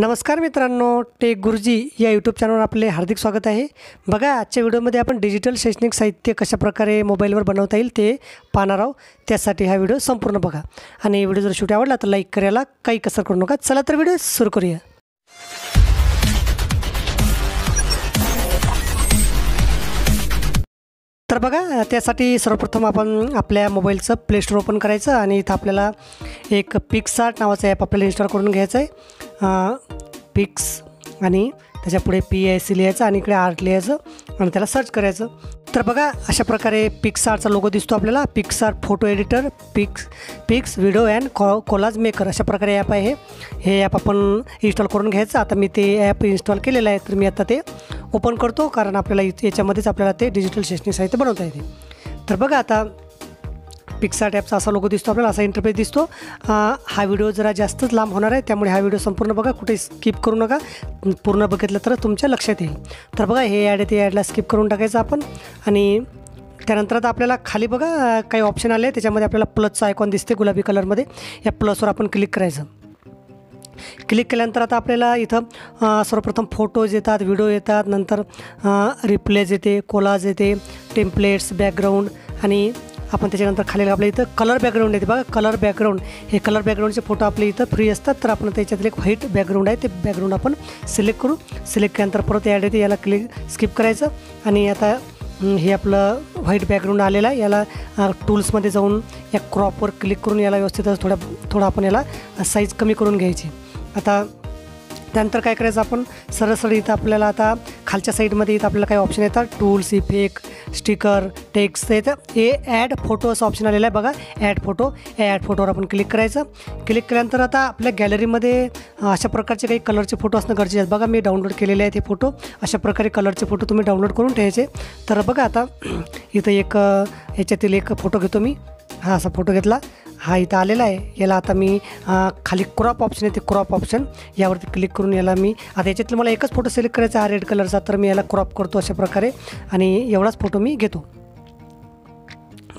नमस्कार मित्रांनो टेक गुरुजी या यूट्यूब चॅनलवर आपले हार्दिक स्वागत आहे. बघा आजच्या व्हिडिओमध्ये आपण डिजिटल शैक्षणिक साहित्य कशाप्रकारे मोबाईलवर बनवता येईल ते पाहणार आहोत. त्यासाठी हा व्हिडिओ संपूर्ण बघा. आणि व्हिडिओ जर शेवटी आवडला तर लाईक करायला काही कसर करू नका. चला तर व्हिडिओ सुरू करूया. तर बघा. त्यासाठी सर्वप्रथम आपण आपल्या मोबाईलचं प्ले स्टोर ओपन करायचं आणि इथं आपल्याला एक पिक्सार्ट नावाचं ॲप आपल्याला इन्स्टॉल करून घ्यायचं आहे पिक्स आणि त्याच्यापुढे पी आय सी लिहायचं आणि इकडे आर्ट लिहायचं आणि त्याला सर्च करायचं. तर बघा अशा प्रकारे पिक्सारचा लोगो दिसतो आपल्याला. Pixar photo editor pix pix video and co collage maker अशा प्रकारे ॲप आहे हे. ॲप आपण इन्स्टॉल करून घ्यायचं. आता मी ते ॲप इन्स्टॉल केलेलं आहे. तर मी आता ते ओपन करतो कारण आपल्याला इथे याच्यामध्येच आपल्याला ते डिजिटल शैक्षणिक साहित्य बनवता येते. तर बघा आता पिक्सार टॅपचा असा लोगो दिसतो आपल्याला असा इंटरफेस दिसतो. हा व्हिडिओ जरा जास्तच लांब होणार आहे त्यामुळे हा व्हिडिओ संपूर्ण बघा कुठे स्किप करू नका. पूर्ण बघितलं तर तुमच्या लक्षात येईल. तर बघा हे ॲड आहे ते ॲडला स्किप करून टाकायचं आपण. आणि त्यानंतर आता आपल्याला खाली बघा काही ऑप्शन आले त्याच्यामध्ये आपल्याला प्लसचं आयकॉन दिसते गुलाबी कलरमध्ये या प्लसवर आपण क्लिक करायचं. क्लिक केल्यानंतर आता आपल्याला इथं सर्वप्रथम फोटोज येतात व्हिडिओ येतात नंतर रिप्लेज येते कोलाज येते टेम्पलेट्स बॅकग्राऊंड आणि आपण त्याच्यानंतर खाली आपल्या इथं कलर बॅकग्राऊंड येते. बघा कलर बॅकग्राऊंड हे कलर बॅकग्राऊंडचे फोटो आपले इथं फ्री असतात. तर आपण त्याच्यातले एक व्हाईट बॅकग्राऊंड आहे. ते बॅकग्राऊंड आपण सिलेक्ट करू. सिलेक्ट केल्यानंतर परत ॲड येते. याला क्लिक स्किप करायचं. आणि आता हे आपलं व्हाईट बॅकग्राऊंड आलेलं आहे. याला टूल्समध्ये जाऊन या क्रॉपवर क्लिक करून याला व्यवस्थित थोड्या थोडं आपण याला साईज कमी करून घ्यायची. आता त्यानंतर काय करायचं आपण? सरळ इथं आपल्याला आता खालच्या साईडमध्ये इथं आपल्याला काही ऑप्शन येतात. टूल्स इफेक्ट स्टिकर टेक्स्ट येतं हे ॲड फोटो असं ऑप्शन आलेलं आहे बघा. ॲड फोटो या ॲड फोटोवर आपण क्लिक करायचं. क्लिक केल्यानंतर आता आपल्या गॅलरीमध्ये अशा प्रकारचे काही कलरचे फोटो असणं गरजेचे आहेत बघा मी डाउनलोड केलेले आहेत हे फोटो अशा प्रकारे कलरचे फोटो तुम्ही डाउनलोड करून ठेवायचे. तर बघा आता इथं एक याच्यातील एक फोटो घेतो मी. हा असा फोटो घेतला. हा इथं आलेला आहे. याला आता मी खाली क्रॉप ऑप्शन आहे ते क्रॉप ऑप्शन यावरती क्लिक करून याला मी आता याच्यातलं मला एकच फोटो सिलेक्ट करायचा हा रेड कलरचा तर मी याला क्रॉप करतो अशा प्रकारे. आणि एवढाच फोटो मी घेतो.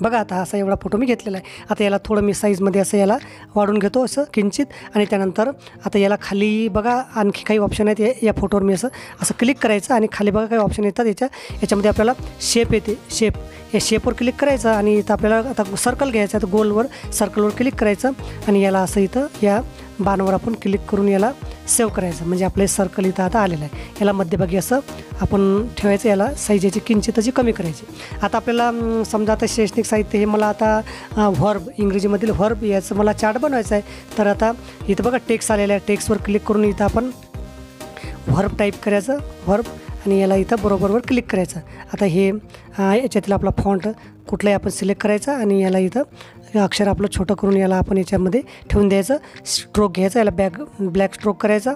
बघा आता असा एवढा फोटो मी घेतलेला आहे. आता याला थोडं मी साईजमध्ये असं याला वाढून घेतो असं किंचित. आणि त्यानंतर आता याला खाली बघा आणखी काही ऑप्शन आहेत या फोटोवर मी असं असं क्लिक करायचं आणि खाली बघा काही ऑप्शन येतात. याच्या याच्यामध्ये आपल्याला शेप येते. शेप या शेपवर क्लिक करायचं आणि इथं आपल्याला आता सर्कल घ्यायचं आहे. तर गोलवर सर्कलवर क्लिक करायचं. आणि याला असं इथं या बाणवर आपण क्लिक करून याला सेव्ह करायचं. म्हणजे आपले सर्कल इथं आता आलेलं आहे. याला मध्यभागी असं आपण ठेवायचं याला साईज याची किंचित अशी कमी करायची. आता आपल्याला समजा आता शैक्षणिक साहित्य हे मला आता व्हर्ब इंग्रजीमधील व्हर्ब याचं मला चार्ट बनवायचं आहे. तर आता इथं बघा टेक्स आलेलं आहे. टेक्सवर क्लिक करून इथं आपण व्हर्ब टाईप करायचं. व्हर्ब आणि याला इथं बरोबरवर क्लिक करायचं. आता हे याच्यातील आपला फॉन्ट कुठलाही आपण सिलेक्ट करायचा आणि याला इथं अक्षर आपलं छोटं करून याला आपण याच्यामध्ये ठेवून द्यायचं. स्ट्रोक घ्यायचा याला बॅक ब्लॅक स्ट्रोक करायचा.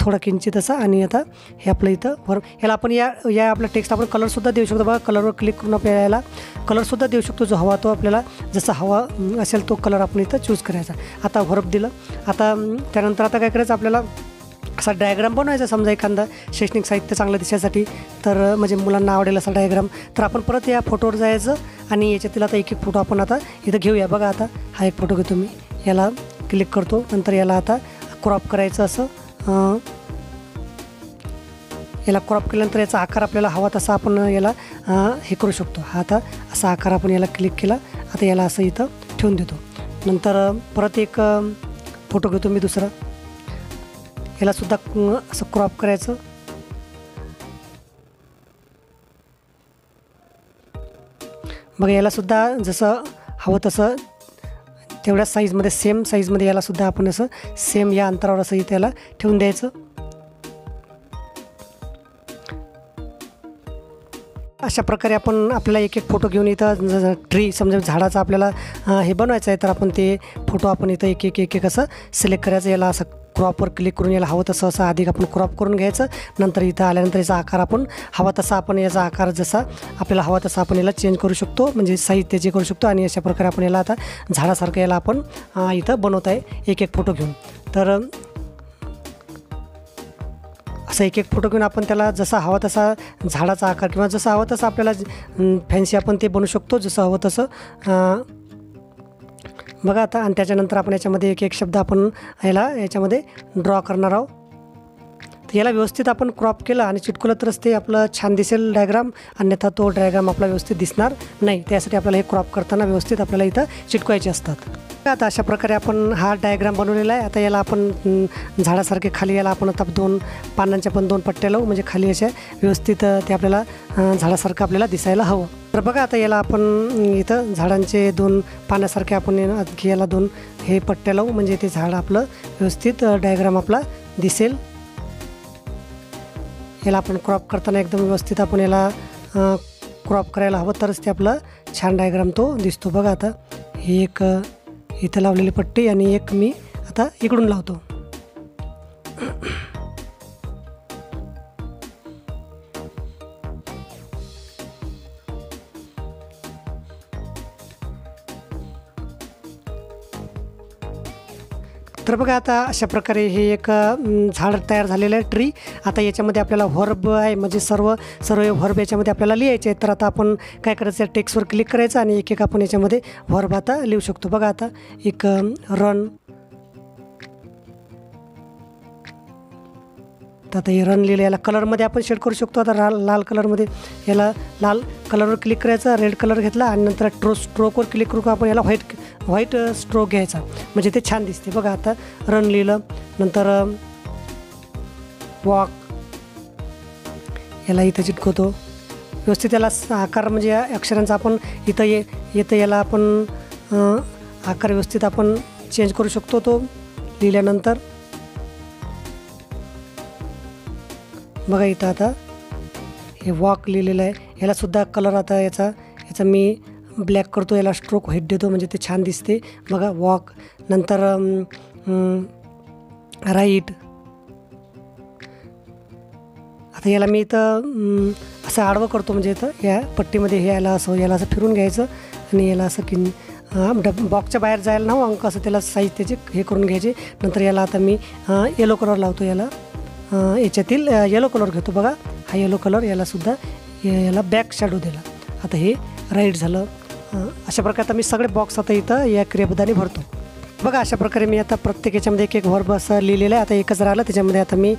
थोडा किंचित असा आणि आता हे आपलं इथं वर याला आपण या या आपला टेक्स्ट आपण कलरसुद्धा देऊ शकतो. बघा कलरवर क्लिक करून आपल्याला याला कलरसुद्धा देऊ शकतो. जो हवा तो आपल्याला जसा हवा असेल तो कलर आपण इथं चूज करायचा. आता व्हरप दिलं. आता त्यानंतर आता काय करायचं? आपल्याला असा डायग्राम बनवायचा समजा एखादा शैक्षणिक साहित्य चांगलं दिसण्यासाठी तर म्हणजे मुलांना आवडेल असा डायग्राम तर आपण परत या फोटोवर जायचं आणि याच्यातील आता एक एक फोटो आपण आता इथं घेऊया. बघा आता हा एक फोटो घेतो मी. याला क्लिक करतो. नंतर याला आता क्रॉप करायचं असं याला क्रॉप केल्यानंतर याचा आकार आपल्याला हवा तसा आपण याला हे करू शकतो. हा आता असा आकार आपण याला क्लिक केला. आता याला असं इथं ठेवून देतो. नंतर परत एक फोटो घेतो मी दुसरा. यालासुद्धा असं क्रॉप करायचं. मग यालासुद्धा जसं हवं तसं तेवढ्या साईजमध्ये सेम साईजमध्ये यालासुद्धा आपण असं सेम या अंतरावर असं त्याला ठेवून द्यायचं. अशा प्रकारे आपण आपल्याला एक एक फोटो घेऊन इथं ट्री समजा झाडाचा आपल्याला हे बनवायचं आहे तर आपण ते फोटो आपण इथं एक एक एक एक असं सिलेक्ट करायचं याला असं क्रॉपवर क्लिक करून याला हवं तसं असं अधिक आपण क्रॉप करून घ्यायचं. नंतर इथं आल्यानंतर याचा आकार आपण हवा तसा आपण याचा आकार जसा आपल्याला हवा तसा आपण याला चेंज करू शकतो म्हणजे साहित्य जे करू शकतो आणि अशा प्रकारे आपण याला आता झाडासारखं याला आपण इथं बनवत आहे एक एक फोटो घेऊन. तर असं एक एक फोटो घेऊन आपण त्याला जसा हवा तसा झाडाचा आकार किंवा जसं हवा तसं आपल्याला फॅन्सी आपण ते बनवू शकतो जसं हवं तसं. बघा आता आणि त्याच्यानंतर आपण याच्यामध्ये एक एक शब्द आपण याला याच्यामध्ये ड्रॉ करणार आहोत. तर याला व्यवस्थित आपण क्रॉप केलं आणि चिटकवलं तरच ते आपलं छान दिसेल डायग्राम अन्यथा तो डायग्राम आपला व्यवस्थित दिसणार नाही. त्यासाठी आपल्याला हे क्रॉप करताना व्यवस्थित आपल्याला इथं चिटकवायचे असतात. आता अशा प्रकारे आपण हा डायग्राम बनवलेला आहे. आता याला आपण झाडासारखे खाली याला आपण आता दोन पानांच्या पण दोन पट्ट्या लावू. म्हणजे खाली अशा व्यवस्थित ते आपल्याला झाडासारखं आपल्याला दिसायला हवं. तर बघा आता याला आपण इथं झाडांचे दोन पाण्यासारखे आपण याला- आणखी याला दोन हे पट्ट्या लावू. म्हणजे ते झाड आपलं व्यवस्थित डायग्राम आपला दिसेल. याला आपण क्रॉप करताना एकदम व्यवस्थित आपण याला क्रॉप करायला हवं. तरच ते आपलं छान डायग्राम तो दिसतो. बघा आता ही एक इथं लावलेली पट्टी आणि एक मी आता इकडून लावतो. तर बघा आता अशा प्रकारे हे एक झाड तयार झालेलं आहे ट्री आता याच्यामध्ये आपल्याला व्हर्ब आहे म्हणजे सर्व सर्व व्हर्ब याच्यामध्ये आपल्याला लिहायचे आहेत. तर आता आपण काय करायचं आहे टेक्स्टवर क्लिक करायचं आणि एक एक आपण याच्यामध्ये व्हर्ब आता लिहू शकतो. बघा आता एक रन तर आता हे रन लिहिलं याला कलरमध्ये आपण शेड करू शकतो. आता लाल लाल कलरमध्ये याला लाल कलरवर क्लिक करायचा रेड कलर घेतला आणि नंतर ट्रो स्ट्रोकवर क्लिक करू आपण याला व्हाईट व्हाईट स्ट्रोक घ्यायचा. म्हणजे ते छान दिसते. बघा आता रन लिहिलं नंतर वॉक याला इथं चिटकवतो. व्यवस्थित याला आकार म्हणजे या अक्षरांचा आपण इथं ये येतं याला आपण आकार व्यवस्थित आपण चेंज करू शकतो तो लिहिल्यानंतर. बघा इथं आता हे वॉक लिहिलेलं आहे. यालासुद्धा कलर आता याचा याचा मी ब्लॅक करतो याला स्ट्रोक व्हाईट देतो म्हणजे ते छान दिसते. बघा वॉक नंतर राईट आता याला मी इथं असं आडवं करतो म्हणजे इथं या पट्टीमध्ये हे याला असं याला असं फिरून घ्यायचं. आणि याला असं किन डब बॉक्सच्या बाहेर जायला ना अंक असं त्याला साईज त्याचे हे करून घ्यायचे. नंतर याला आता मी येलो कलर लावतो याला. याच्यातील येलो कलर घेतो बघा. हा येलो कलर यालासुद्धा याला बॅक शॅडो दिला. आता हे राईट झालं. अशा प्रकारे आता मी सगळे बॉक्स आता इथं या क्रियापदाने भरतो. बघा अशा प्रकारे मी आता प्रत्येक याच्यामध्ये एक एक वर्ब असं लिहिलेलं आहे. आता एकच राहिलं त्याच्यामध्ये आता मी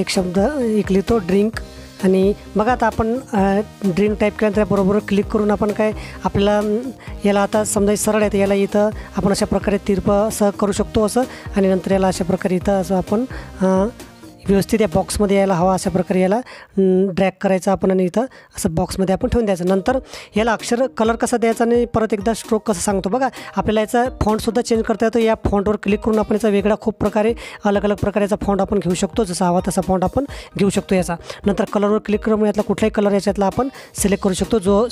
एक शब्द एक लिहितो ड्रिंक आणि बघा आता आपण ड्रिंक टाईप केल्यानंतर बरोबर क्लिक करून आपण काय आपल्याला याला आता समजा सरळ आहे तर याला इथं आपण अशा प्रकारे तिरप असं करू शकतो असं. आणि नंतर याला अशा प्रकारे इथं असं आपण व्यवस्थित या बॉक्समध्ये यायला हवा अशा प्रकारे याला ड्रॅग करायचं आपण आणि इथं असं बॉक्समध्ये आपण ठेवून द्यायचं. नंतर याला अक्षर कलर कसा द्यायचा आणि परत एकदा स्ट्रोक कसं सांगतो. बघा आपल्याला याचा फॉन्टसुद्धा चेंज करता येतो. या फॉन्टवर क्लिक करून आपण याचा वेगळा खूप प्रकारे अलग अलग प्रकारे याचा फॉन्ट आपण घेऊ शकतो. जसा हवा तसा फॉन्ट आपण घेऊ शकतो याचा. नंतर कलरवर क्लिक करून यातला कुठलाही कलर याच्यातला आपण सिलेक्ट करू शकतो. जो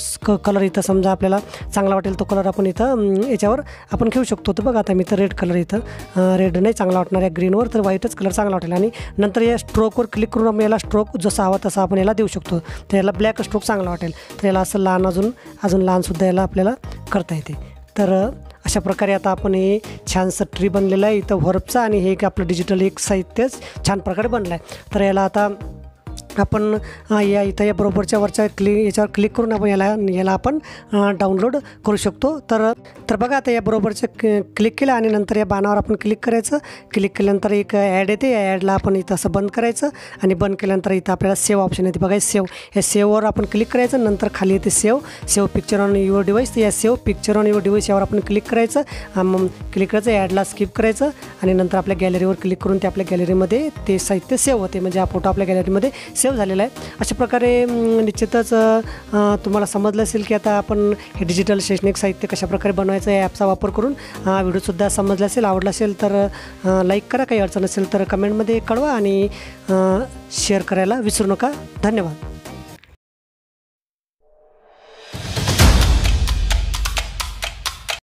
कलर इथं समजा आपल्याला चांगला वाटेल तो कलर आपण इथं याच्यावर आपण घेऊ शकतो. तर बघा आता मी तर रेड कलर इथं रेड नाही चांगला वाटणार आहे ग्रीनवर तर व्हाईटच कलर चांगला वाटेल. आणि नंतर या स्ट्रोकवर क्लिक करून आपण याला स्ट्रोक जसा हवा तसा आपण याला देऊ शकतो. तर याला ब्लॅक स्ट्रोक चांगला वाटेल. तर याला असं लहान अजून अजून लहानसुद्धा याला आपल्याला करता येते. तर अशा प्रकारे आता आपण हे छानसं ट्री बनलेलं आहे. इथं व्हर्बचं आणि हे एक आपलं डिजिटल एक साहित्यच छान प्रकारे बनलं आहे तर याला आता आपण या इथं या बरोबरच्या वरच्या क्लिक याच्यावर क्लिक करून आपण याला याला आपण डाउनलोड करू शकतो. तर तर बघा आता या बरोबरचं क्लिक केलं आणि नंतर या बाणावर आपण क्लिक करायचं. क्लिक केल्यानंतर एक ॲड येते. या ॲडला आपण इथं असं बंद करायचं आणि बंद केल्यानंतर इथं आपल्याला सेव्ह ऑप्शन येते. बघा सेव्ह या सेव्हवर आपण क्लिक करायचं. नंतर खाली येते save save picture on your device तर या save picture on your device यावर आपण क्लिक करायचं. मग क्लिक करायचं. ॲडला स्किप करायचं आणि नंतर आपल्या गॅलरीवर क्लिक करून ते आपल्या गॅलरीमध्ये ते साहित्य सेव्ह होते. म्हणजे हा फोटो आपल्या गॅलरीमध्ये सेव्ह झालेला आहे. अशा प्रकारे निश्चितच तुम्हाला समजलं असेल की आता आपण हे डिजिटल शैक्षणिक साहित्य कशाप्रकारे बनवायचं या ॲपचा वापर करून व्हिडिओसुद्धा समजला असेल आवडला असेल तर लाईक करा. काही अडचण असेल तर कमेंटमध्ये कळवा आणि शेअर करायला विसरू नका. धन्यवाद.